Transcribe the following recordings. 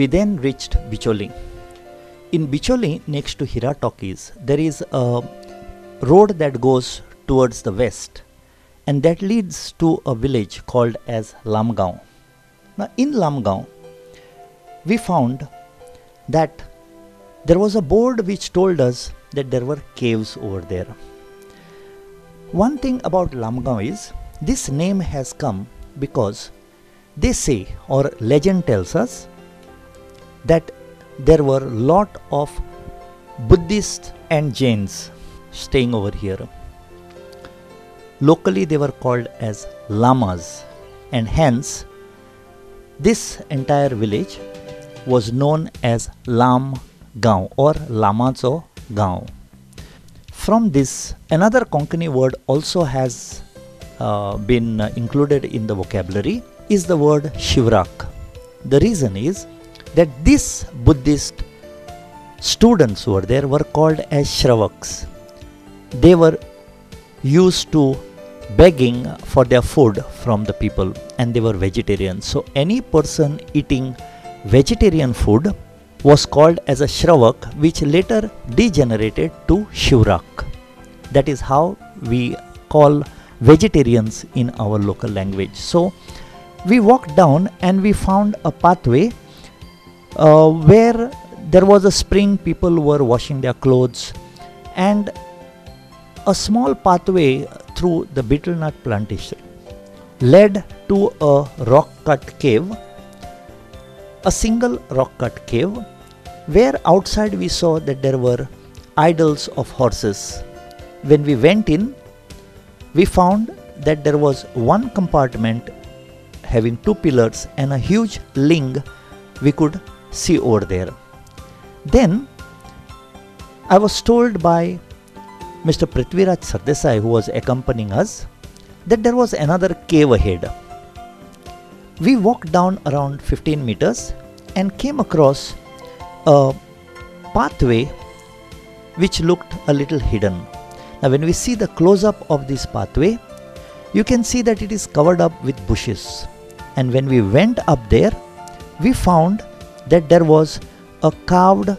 we then reached Bicholi. In Bicholi, next to Hira Talkies, there is a road that goes towards the west and that leads to a village called as Lamgaon. Now, in Lamgaon, we found that there was a board which told us that there were caves over there. One thing about Lamgaon is this name has come because they say or legend tells us that there were lot of Buddhists and Jains staying over here. Locally they were called as lamas and hence this entire village was known as Lam Gaon or Lamazo Gaon. From this, another Konkani word also has uh, been uh, included in the vocabulary is the word Shivrak. The reason is that these Buddhist students who were there were called as Shravaks. They were used to begging for their food from the people and they were vegetarians. So any person eating vegetarian food was called as a Shravak which later degenerated to Shivrak. That is how we call vegetarians in our local language. So we walked down and we found a pathway uh, where there was a spring, people were washing their clothes, and a small pathway through the betel nut plantation led to a rock cut cave, a single rock cut cave, where outside we saw that there were idols of horses. When we went in, we found that there was one compartment having two pillars and a huge ling we could see over there. Then I was told by Mr. Prithviraj Sardesai, who was accompanying us, that there was another cave ahead. We walked down around 15 meters and came across a pathway which looked a little hidden. Now, when we see the close up of this pathway, you can see that it is covered up with bushes and when we went up there we found that there was a carved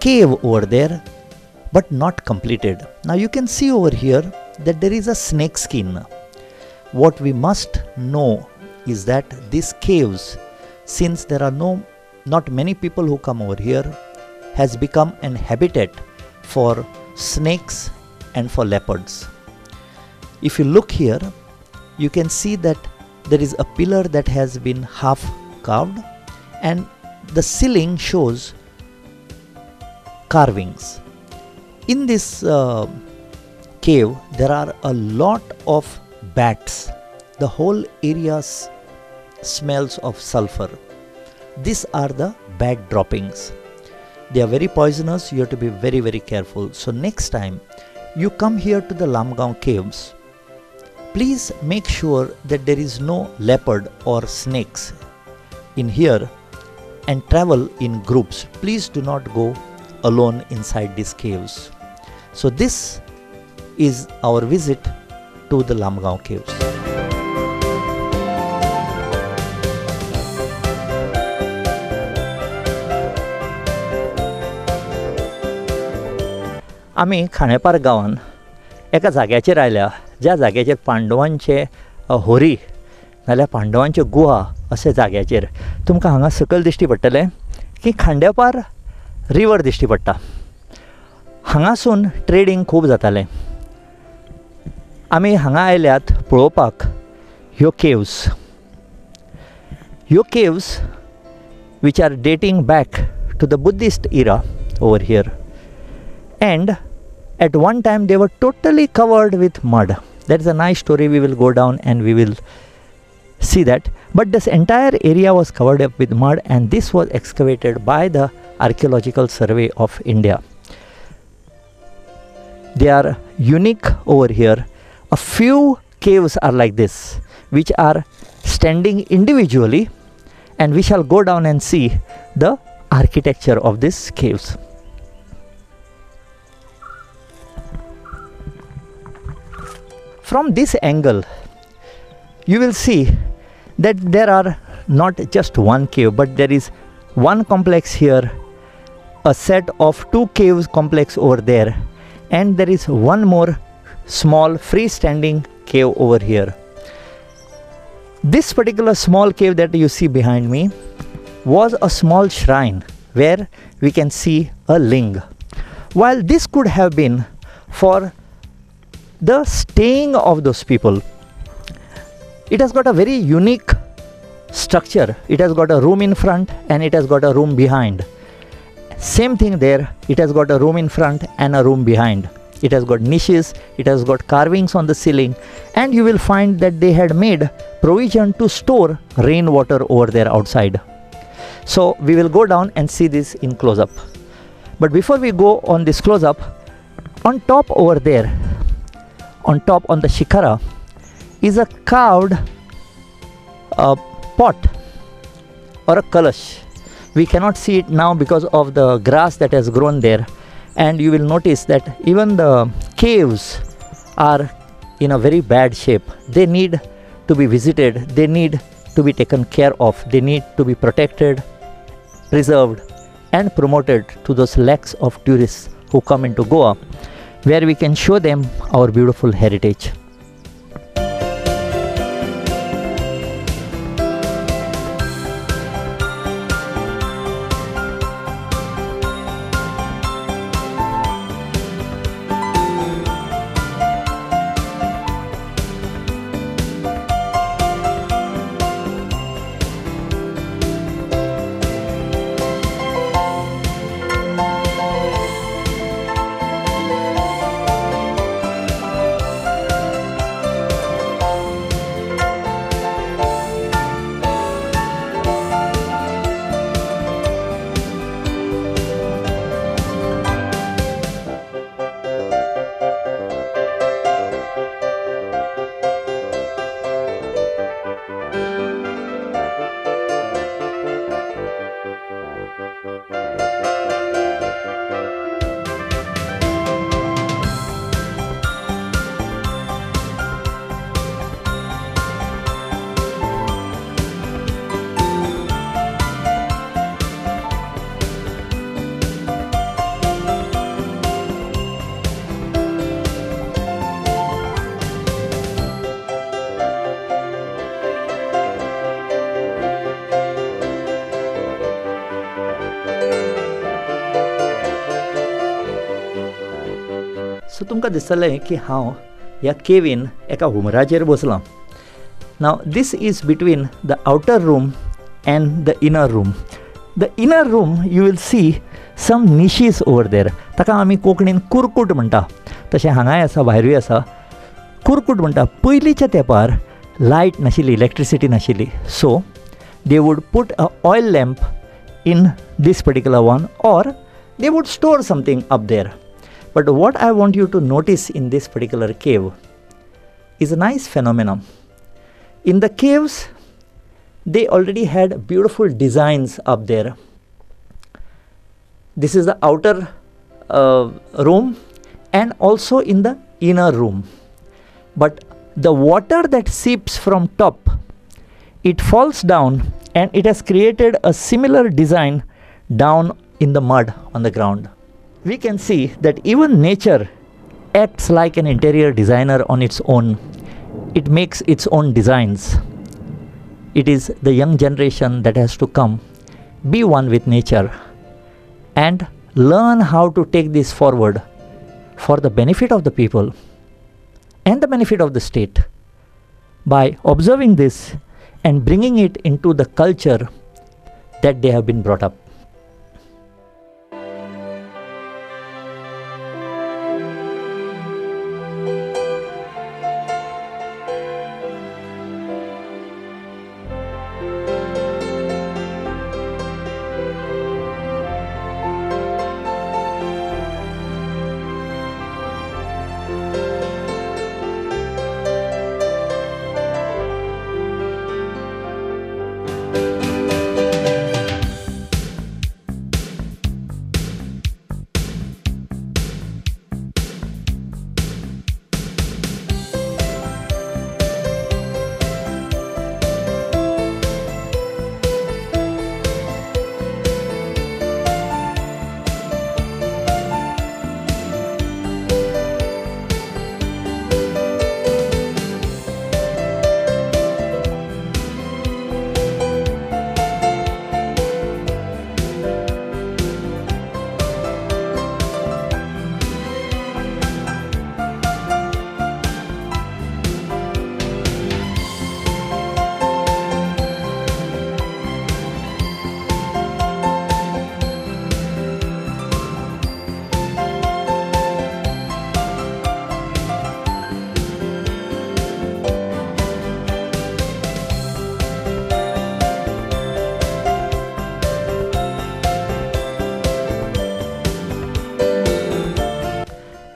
cave over there but not completed. Now you can see over here that there is a snake skin. What we must know is that these caves since there are no not many people who come over here has become an habitat for snakes and for leopards. If you look here you can see that there is a pillar that has been half carved and the ceiling shows carvings. In this uh, cave, there are a lot of bats. The whole area smells of sulfur. These are the bat droppings. They are very poisonous. You have to be very, very careful. So, next time you come here to the Lamgaon caves, please make sure that there is no leopard or snakes in here and travel in groups. Please do not go alone inside these caves. So, this is our visit to the Lamgaon caves. आम्ही खाणेपार गांवांत एका जाग्याचेर आयल्या ज्या जाग्याचेर पांडवांचे होरी नाल्यार पांडवांचे गुहा अशे जाग्याचेर तुमकां हांगा सकयल दिश्टी पडटलें की खांडेपार रिवर दिश्टी पडटा. हांगासून ट्रेडींग खूब जातालें. आमी हांगा आयल्यात पळोवपाक ह्यो केव्स. ह्यो caves which are dating back to the Buddhist era over here and at one time they were totally covered with mud. That is a nice story. We will go down and we will see that. But this entire area was covered up with mud and this was excavated by the archaeological survey of india. They are unique over here. A few caves are like this which are standing individually and we shall go down and see the architecture of these caves. From this angle you will see that there are not just one cave but there is one complex here, a set of two caves complex over there, and there is one more small freestanding cave over here. This particular small cave that you see behind me was a small shrine where we can see a ling. While this could have been for the staying of those people, it has got a very unique structure. It has got a room in front and it has got a room behind. Same thing there, it has got a room in front and a room behind. It has got niches, it has got carvings on the ceiling, and you will find that they had made provision to store rainwater over there outside. So we will go down and see this in close up. But before we go on this close up, on top over there, on top on the shikara, is a carved uh, pot or a kalash. We cannot see it now because of the grass that has grown there, and you will notice that even the caves are in a very bad shape. They need to be visited, they need to be taken care of, they need to be protected, preserved, and promoted to those lakhs of tourists who come into Goa, where we can show them our beautiful heritage. So तुमकां दिसतलें की हांव ह्या केवीन एका हुमराचेर बसलां. Now this is between the outer room and the inner room the inner room you will see some niches over there ताका आमी कोंकणीन कुरकूट म्हणटा. तशें हांगाय आसा भायरूय आसा. कुरकूट म्हणटा पयलींच्या तेंपार लायट नाशिल्ली इलेक्ट्रिसिटी नाशिल्ली. So they would put a oil lamp in this particular one or they would store something up there But what I want you to notice in this particular cave is a nice phenomenon. In the caves, they already had beautiful designs up there. This is the outer uh, room and also in the inner room. But the water that seeps from top, it falls down and it has created a similar design down in the mud on the ground we can see that even nature acts like an interior designer on its own. It makes its own designs. It is the young generation that has to come, be one with nature, and learn how to take this forward for the benefit of the people and the benefit of the state by observing this and bringing it into the culture that they have been brought up.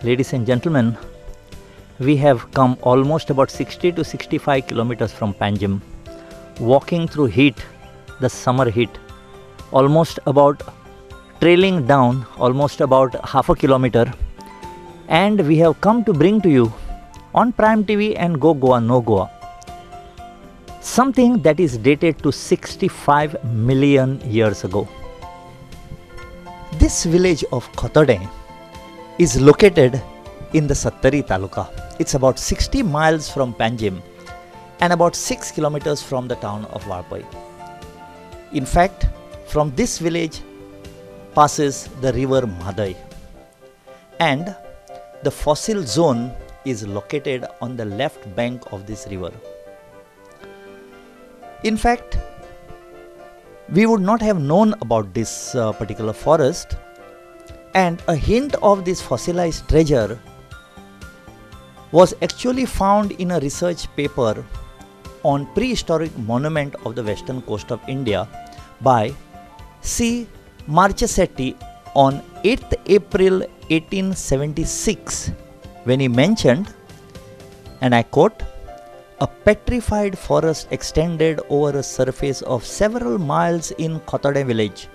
Ladies and gentlemen, we have come almost about 60 to 65 kilometers from Panjim, walking through heat, the summer heat, almost about trailing down almost about half a kilometer and we have come to bring to you on Prime TV and Go Goa Know Goa something that is dated to 65 million years ago. This village of Khotode is located in the Sattari Taluka. It's about 60 miles from Panjim and about 6 kilometers from the town of Valpoi. In fact, from this village passes the river Mhadei and the fossil zone is located on the left bank of this river. In fact, we would not have known about this uh, particular forest and a hint of this fossilized treasure was actually found in a research paper on prehistoric monument of the western coast of India by C. Marchesetti on 8th April 1876 when he mentioned and I quote a petrified forest extended over a surface of several miles in Khotode village,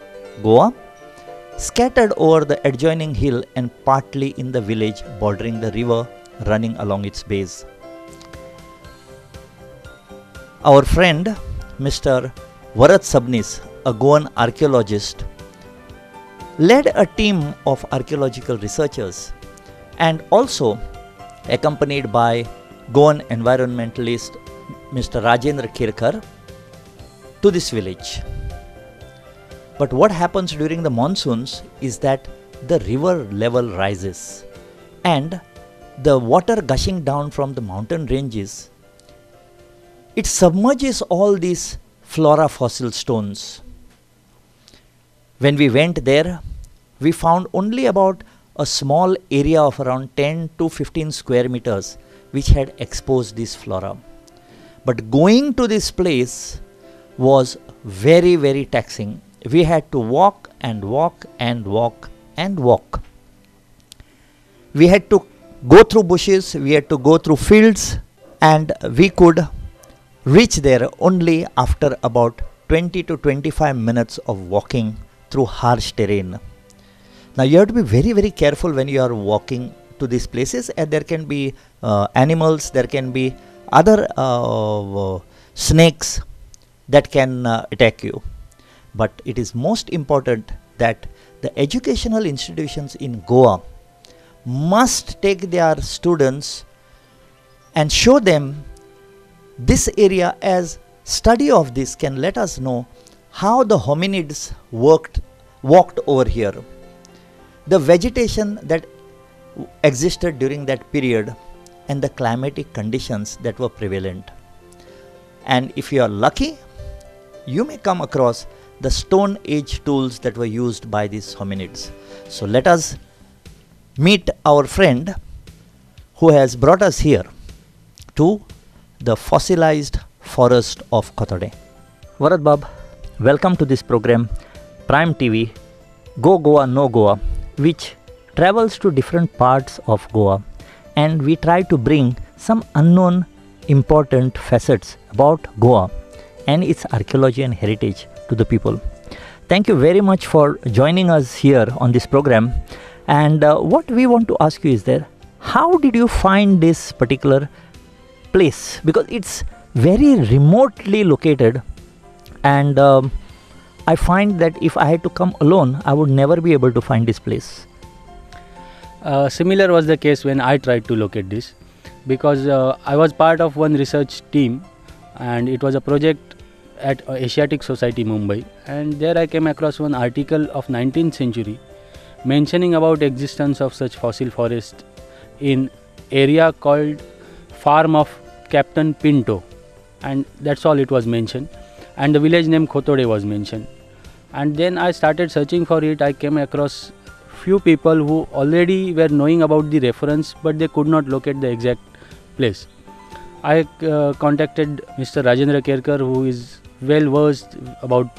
Goa, scattered over the adjoining hill and partly in the village bordering the river running along its base. Our friend Mr. Varad Sabnis, a Goan archaeologist, led a team of archaeological researchers and also accompanied by Goan environmentalist Mr. Rajendra Kerkar to this village. But what happens during the monsoons is that the river level rises and the water gushing down from the mountain ranges it submerges all these flora fossil stones. When we went there, we found only about a small area of around 10 to 15 square meters which had exposed this flora. But going to this place was very, very taxing. We had to walk and walk and walk and walk. We had to go through bushes, we had to go through fields, and we could reach there only after about 20 to 25 minutes of walking through harsh terrain. Now, you have to be very, very careful when you are walking to these places and there can be uh, animals there can be other uh, snakes that can uh, attack you but it is most important that the educational institutions in goa must take their students and show them this area as study of this can let us know how the hominids worked walked over here the vegetation that existed during that period and the climatic conditions that were prevalent. And if you are lucky, you may come across the Stone Age tools that were used by these hominids. So let us meet our friend who has brought us here to the fossilized forest of Khotode. Varad Bab, welcome to this program, Prime TV, Go Goa Know Goa, which travels to different parts of Goa and we try to bring some unknown important facets about Goa and its archaeology and heritage to the people. Thank you very much for joining us here on this program. And uh, what we want to ask you is there, how did you find this particular place? Because it's very remotely located and um, I find that if I had to come alone, I would never be able to find this place. Uh, similar was the case when I tried to locate this because uh, I was part of one research team and it was a project at uh, Asiatic Society Mumbai and there I came across one article of 19th century mentioning about existence of such fossil forest in area called farm of Captain Pinto and that's all it was mentioned and the village name Khotode was mentioned and then I started searching for it I came across few people who already were knowing about the reference but they could not locate the exact place. I uh, contacted Mr. Rajendra Kerkar who is well versed about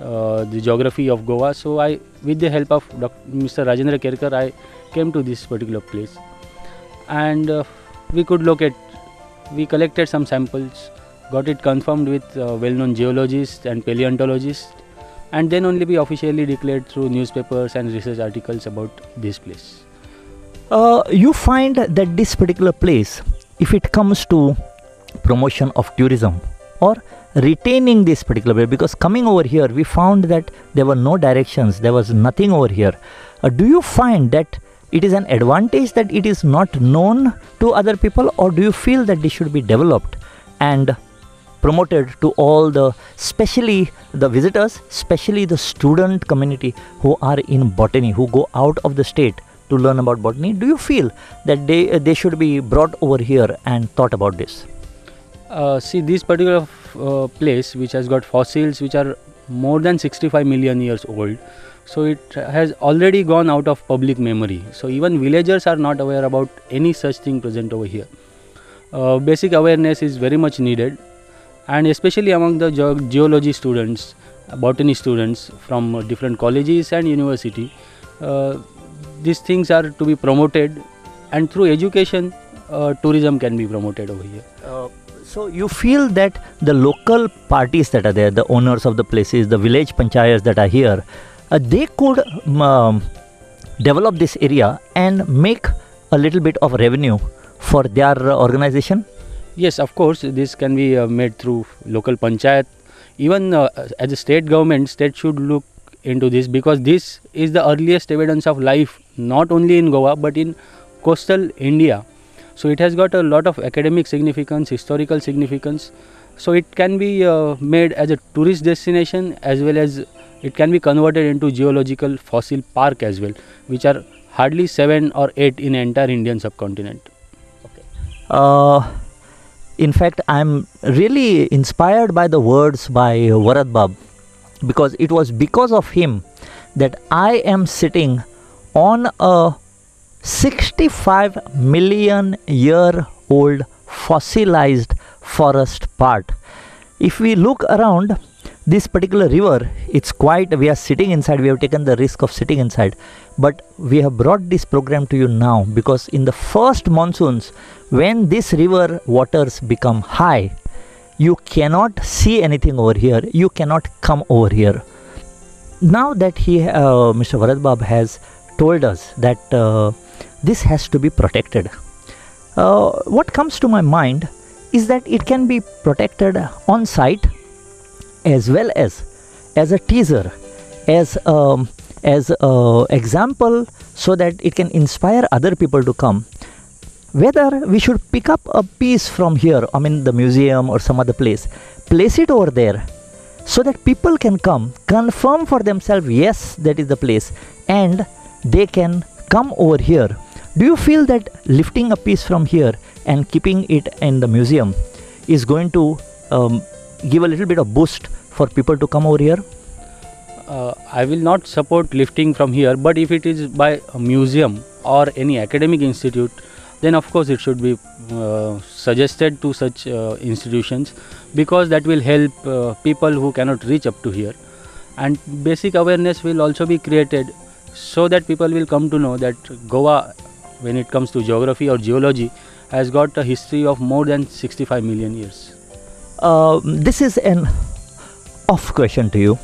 uh, the geography of Goa. So I, with the help of Dr. Mr. Rajendra Kerkar, I came to this particular place, and uh, we could locate. We collected some samples, got it confirmed with uh, well-known geologists and paleontologists, and then only we officially declared through newspapers and research articles about this place. Uh, you find that this particular place, if it comes to promotion of tourism or retaining this particular place, because coming over here, we found that there were no directions, there was nothing over here. Uh, do you find that it is an advantage that it is not known to other people, or do you feel that this should be developed and promoted to all the, especially the visitors, especially the student community who are in botany, who go out of the state to learn about botany? Do you feel that they uh, they should be brought over here and thought about this? Uh, see, this particular uh, place, which has got fossils which are more than 65 million years old, so it has already gone out of public memory. So even villagers are not aware about any such thing present over here. Uh, basic awareness is very much needed, and especially among the ge- geology students, botany students from uh, different colleges and university. Uh, these things are to be promoted, and through education, tourism can be promoted over here. So you feel that the local parties that are there, the owners of the places, the village panchayats that are here, uh, they could um, develop this area and make a little bit of revenue for their organization. Yes, of course, this can be uh, made through local panchayat. Even uh, as a state government, state should look into this because this is the earliest evidence of life not only in Goa but in coastal India. So it has got a lot of academic significance, historical significance. So it can be uh, made as a tourist destination as well as it can be converted into geological fossil park as well, which are hardly seven or eight in entire Indian subcontinent. Okay. Uh, in fact, I'm really inspired by the words by Varad Bab because it was because of him that I am sitting on a 65 million year old fossilized forest part. If we look around this particular river, it's quite, we are sitting inside, we have taken the risk of sitting inside, but we have brought this program to you now because in the first monsoons, when this river waters become high, you cannot see anything over here, you cannot come over here. Now that he, uh, Mr. Varad Bab has told us that uh, this has to be protected. Uh, what comes to my mind is that it can be protected on site as well as as a teaser, as um, as a example, so that it can inspire other people to come. Whether we should pick up a piece from here, I mean the museum or some other place, place it over there, so that people can come, confirm for themselves, yes, that is the place, and they can come over here. Do you feel that lifting a piece from here and keeping it in the museum is going to um, give a little bit of boost for people to come over here? uh, I will not support lifting from here, but if it is by a museum or any academic institute, then of course it should be uh, suggested to such uh, institutions because that will help uh, people who cannot reach up to here. And basic awareness will also be created so that people will come to know that Goa, when it comes to geography or geology, has got a history of more than 65 million years. Uh, this is an off question to you.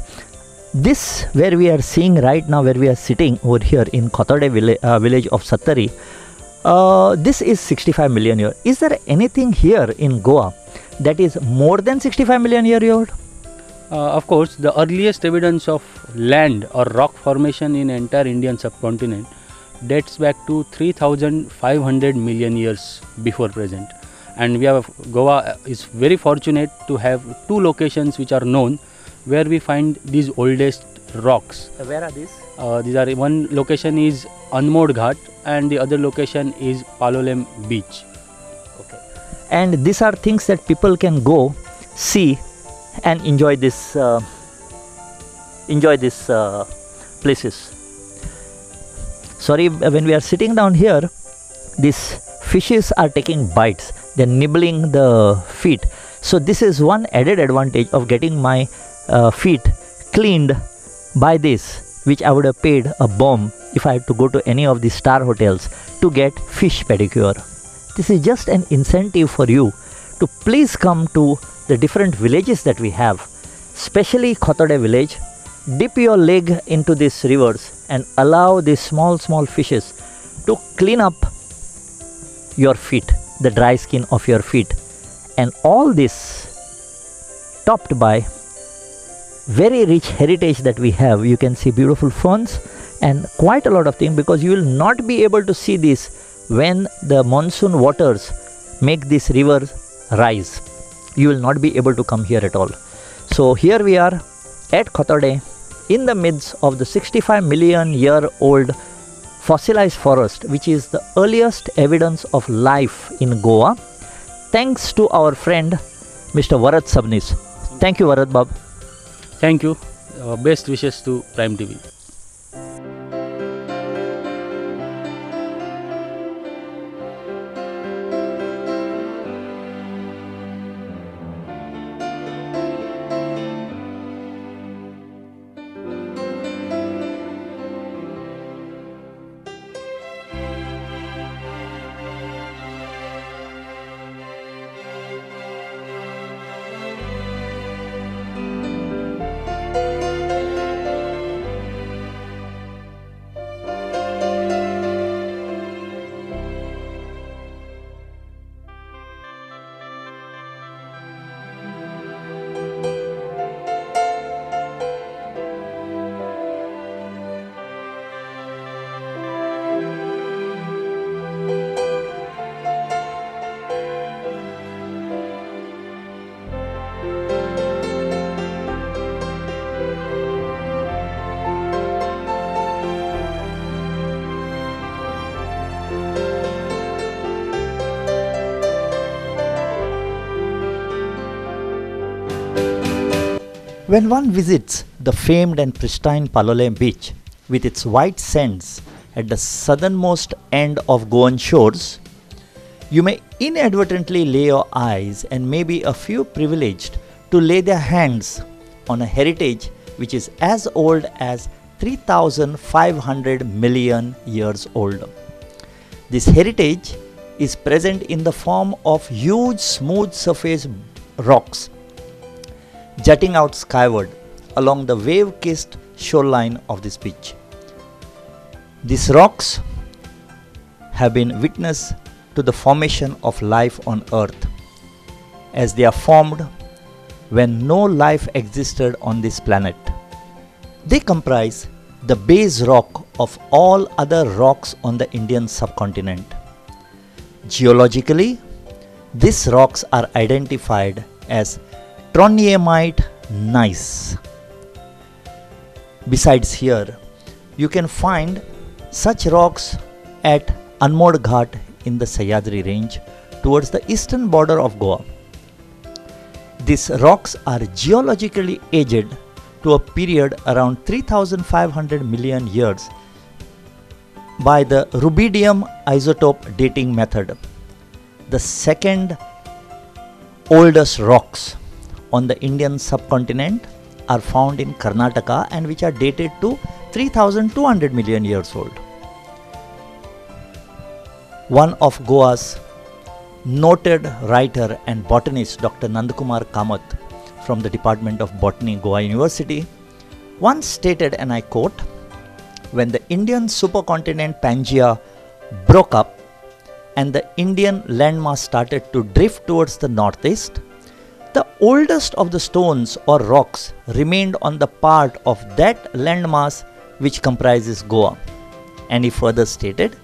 This, where we are seeing right now, where we are sitting over here in Khotode village, uh, village of Sattari, uh, this is 65 million year. Is there anything here in Goa that is more than 65 million year old? Uh, of course, the earliest evidence of land or rock formation in entire Indian subcontinent dates back to 3,500 million years before present. And we have Goa is very fortunate to have two locations which are known where we find these oldest rocks. Where are these? Uh, these are one location is Anmod Ghat and the other location is Palolem Beach. Okay. And these are things that people can go see and enjoy this uh, enjoy these uh, places. Sorry, when we are sitting down here, these fishes are taking bites. They're nibbling the feet. So this is one added advantage of getting my uh, feet cleaned by this, which I would have paid a bomb if I had to go to any of the star hotels to get fish pedicure. This is just an incentive for you to please come to the different villages that we have, especially Khotode village. Dip your leg into these rivers and allow these small, small fishes to clean up your feet, the dry skin of your feet. And all this topped by very rich heritage that we have. You can see beautiful ferns and quite a lot of things because you will not be able to see this when the monsoon waters make this river rise. You will not be able to come here at all. So here we are at Khotode in the midst of the 65 million year old fossilized forest which is the earliest evidence of life in Goa thanks to our friend Mr. Varad Sabnis. Thank you Varad Bab. Thank you. Uh, best wishes to Prime TV. When one visits the famed and pristine Palolem beach with its white sands at the southernmost end of Goan shores, you may inadvertently lay your eyes and maybe a few privileged to lay their hands on a heritage which is as old as 3500 million years old. This heritage is present in the form of huge smooth surface rocks jutting out skyward along the wave kissed shoreline of this beach. These rocks have been witness to the formation of life on earth as they are formed when no life existed on this planet. They comprise the base rock of all other rocks on the Indian subcontinent. Geologically, these rocks are identified as Trondhjemite gneiss. Besides here, you can find such rocks at Anmod Ghat in the Sahyadri range towards the eastern border of Goa. These rocks are geologically aged to a period around 3500 million years by the rubidium isotope dating method. The second oldest rocks on the Indian subcontinent are found in Karnataka and which are dated to 3200 million years old. One of Goa's noted writer and botanist Dr. Nandakumar Kamath from the Department of Botany, Goa University, once stated, and I quote, when the Indian supercontinent Pangaea broke up and the Indian landmass started to drift towards the northeast, the oldest of the stones or rocks remained on the part of that landmass which comprises Goa. And he further stated,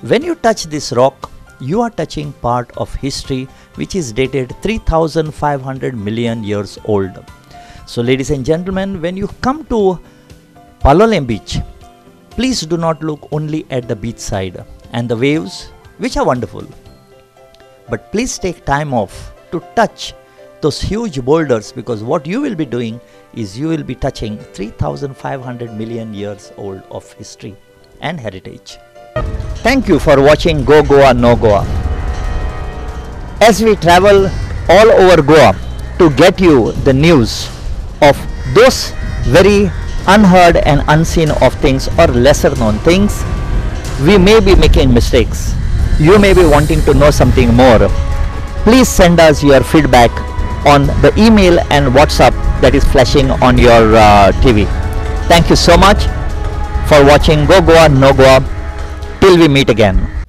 when you touch this rock, you are touching part of history which is dated 3500 million years old. So, ladies and gentlemen, when you come to Palolem beach, please do not look only at the beach side and the waves, which are wonderful. But please take time off to touch those huge boulders because what you will be doing is you will be touching 3500 million years old of history and heritage. Thank you for watching Go Goa Know Goa. As we travel all over Goa to get you the news of those very unheard and unseen of things or lesser known things, we may be making mistakes. You may be wanting to know something more. Please send us your feedback on the email and WhatsApp that is flashing on your uh, TV. Thank you so much for watching Go Goa Know Goa. Till we meet again.